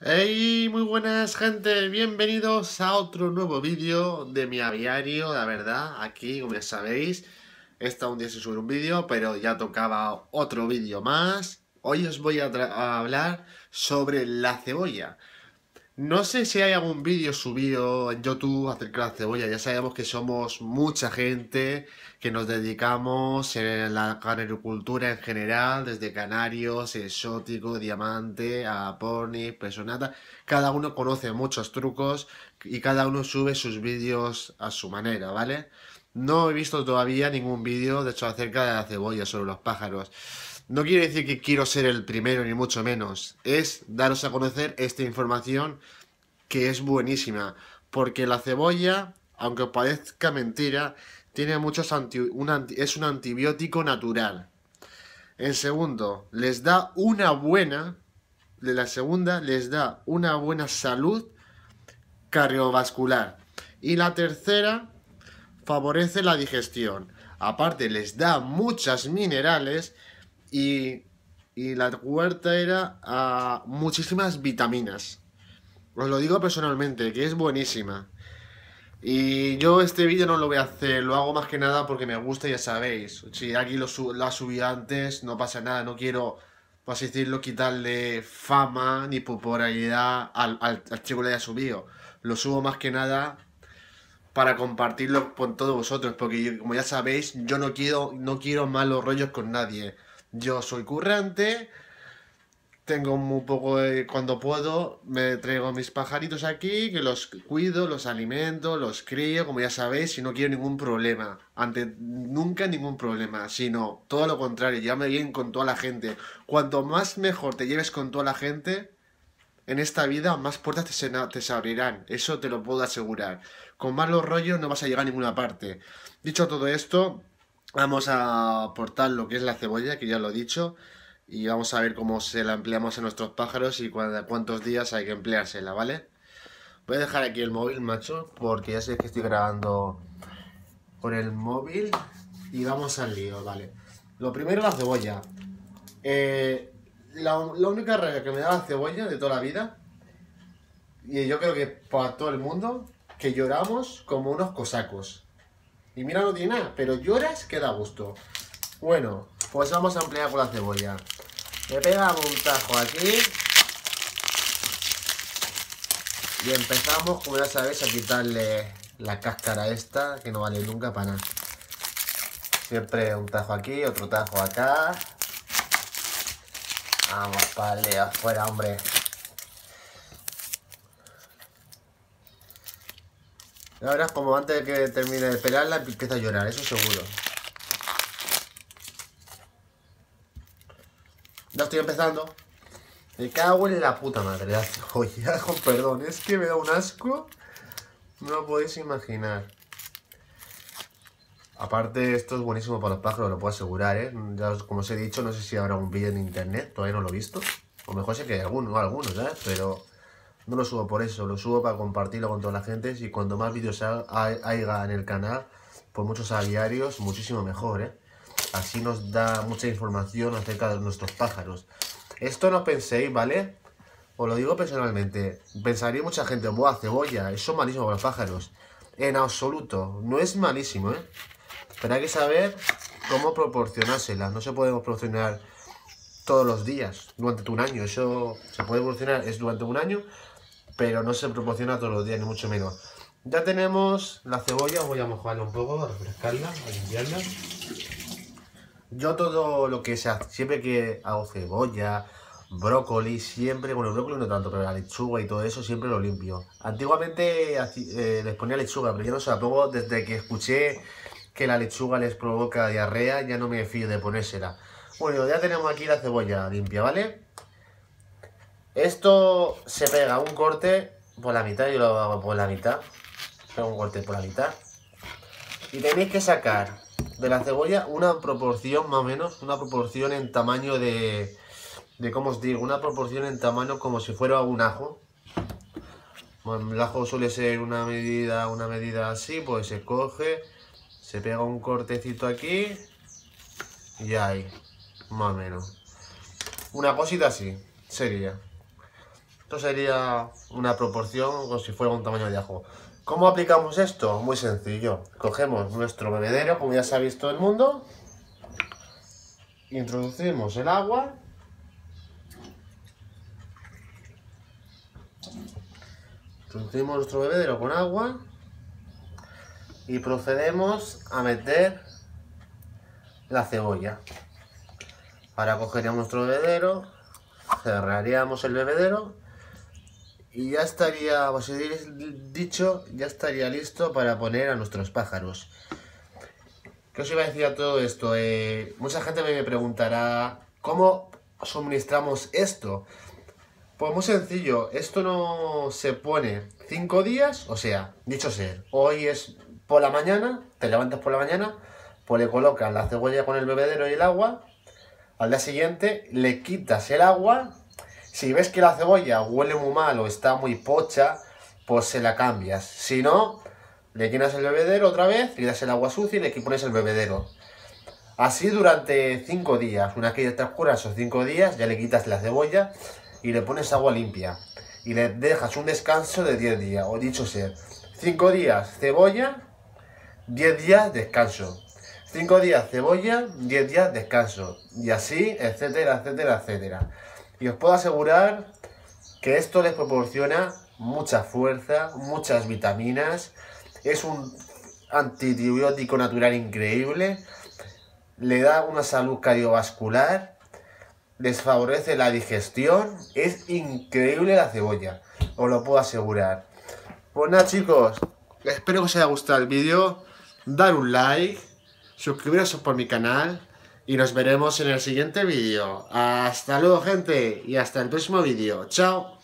Hey, muy buenas gente, bienvenidos a otro nuevo vídeo de mi aviario, la verdad, aquí como ya sabéis, está un día se sube un vídeo, pero ya tocaba otro vídeo más. Hoy os voy a, a hablar sobre la cebolla. No sé si hay algún vídeo subido en YouTube acerca de la cebolla. Ya sabemos que somos mucha gente que nos dedicamos en la agricultura en general, desde canarios, exótico, diamante, a pony, personata. Cada uno conoce muchos trucos y cada uno sube sus vídeos a su manera, ¿vale? No he visto todavía ningún vídeo, de hecho, acerca de la cebolla, sobre los pájaros. No quiere decir que quiero ser el primero, ni mucho menos. Es daros a conocer esta información que es buenísima. Porque la cebolla, aunque parezca mentira, tiene muchos anti, es un antibiótico natural. En segundo, les da una buena, de la segunda, les da una buena salud cardiovascular. Y la tercera, favorece la digestión. Aparte, les da muchas minerales y, la cuarta era ah, muchísimas vitaminas. Os lo digo personalmente, que es buenísima. Y yo este vídeo no lo voy a hacer, lo hago más que nada porque me gusta, ya sabéis. Si aquí lo, ha subido antes, no pasa nada, no quiero, por así decirlo, quitarle fama ni popularidad al, al, chico que haya subido. Lo subo más que nada para compartirlo con todos vosotros, porque como ya sabéis, yo no quiero, no quiero malos rollos con nadie. Yo soy currante, tengo un poco de, cuando puedo, me traigo mis pajaritos aquí, que los cuido, los alimento, los crío, como ya sabéis, y no quiero ningún problema. Ante nunca ningún problema, sino todo lo contrario, llévame bien con toda la gente. Cuanto más mejor te lleves con toda la gente, en esta vida más puertas te se, te se abrirán, eso te lo puedo asegurar. Con malos rollos no vas a llegar a ninguna parte. Dicho todo esto, Vamos a aportar lo que es la cebolla, que ya lo he dicho, y vamos a ver cómo se la empleamos a nuestros pájaros y cuántos días hay que empleársela, ¿vale? Voy a dejar aquí el móvil, macho, porque ya sé que estoy grabando con el móvil y vamos al lío, ¿vale? Lo primero, la cebolla. Eh, la, única regla que me da la cebolla de toda la vida, y yo creo que para todo el mundo, que lloramos como unos cosacos. Y mira, no tiene nada, pero lloras que da gusto. Bueno, pues vamos a emplear con la cebolla. Le pegamos un tajo aquí. Y empezamos, como ya sabéis, a quitarle la cáscara esta, que no vale nunca para nada. Siempre un tajo aquí, otro tajo acá. Vamos, vale, afuera, hombre. La verdad es como antes de que termine de pelarla empieza a llorar, eso seguro. Ya estoy empezando. Me cago en la puta madre cebolla, con perdón. Es que me da un asco. No lo podéis imaginar. Aparte, esto es buenísimo para los pájaros, lo puedo asegurar, ¿eh? Ya, como os he dicho, no sé si habrá un vídeo en internet, todavía no lo he visto. O mejor sé que hay alguno, algunos, ¿sabes? Pero no lo subo por eso, lo subo para compartirlo con toda la gente y cuando más vídeos haya en el canal, pues muchos aviarios, muchísimo mejor, ¿eh? Así nos da mucha información acerca de nuestros pájaros. Esto no penséis, ¿vale? Os lo digo personalmente. Pensaría mucha gente, ¡buah, cebolla! Eso es malísimo para los pájaros. En absoluto, no es malísimo, ¿eh? Pero hay que saber cómo proporcionársela. No se puede proporcionar todos los días, durante un año. Eso se puede proporcionar, es durante un año, pero no se proporciona todos los días, ni mucho menos. Ya tenemos la cebolla, voy a mojarla un poco, a refrescarla, a limpiarla. Yo todo lo que sea, siempre que hago cebolla, brócoli, siempre, bueno, el brócoli no tanto, pero la lechuga y todo eso siempre lo limpio. Antiguamente eh, les ponía lechuga, pero yo no se la pongo desde que escuché que la lechuga les provoca diarrea, ya no me fío de ponérsela. Bueno, ya tenemos aquí la cebolla limpia, ¿vale? Esto se pega un corte por la mitad, yo lo hago por la mitad. Pego un corte por la mitad. Y tenéis que sacar de la cebolla una proporción más o menos, una proporción en tamaño de, de ¿cómo os digo? Una proporción en tamaño como si fuera un ajo. Bueno, el ajo suele ser una medida, una medida así, pues se coge, se pega un cortecito aquí y ahí, más o menos. Una cosita así, sería. Esto sería una proporción como si fuera un tamaño de ajo. ¿Cómo aplicamos esto? Muy sencillo. Cogemos nuestro bebedero, como ya se ha visto el mundo. Introducimos el agua. Introducimos nuestro bebedero con agua. Y procedemos a meter la cebolla. Ahora cogeríamos nuestro bebedero, cerraríamos el bebedero y ya estaría, os dicho, ya estaría listo para poner a nuestros pájaros. ¿Qué os iba a decir a todo esto? Eh, mucha gente me preguntará, ¿cómo suministramos esto? Pues muy sencillo, esto no se pone cinco días, o sea, dicho ser, hoy es por la mañana, te levantas por la mañana, pues le colocas la cebolla con el bebedero y el agua, al día siguiente le quitas el agua si ves que la cebolla huele muy mal o está muy pocha, pues se la cambias. Si no, le llenas el bebedero otra vez, le das el agua sucia y le pones el bebedero. Así durante 5 días. Una vez que transcurran esos 5 días, ya le quitas la cebolla y le pones agua limpia. Y le dejas un descanso de 10 días. O dicho ser, 5 días cebolla, 10 días descanso. 5 días cebolla, 10 días descanso. Y así, etcétera, etcétera, etcétera. Y os puedo asegurar que esto les proporciona mucha fuerza, muchas vitaminas, es un antibiótico natural increíble, le da una salud cardiovascular, les favorece la digestión, es increíble la cebolla, os lo puedo asegurar. Pues nada chicos, espero que os haya gustado el vídeo, dar un like, suscribiros por mi canal, y nos veremos en el siguiente vídeo. Hasta luego gente y hasta el próximo vídeo. Chao.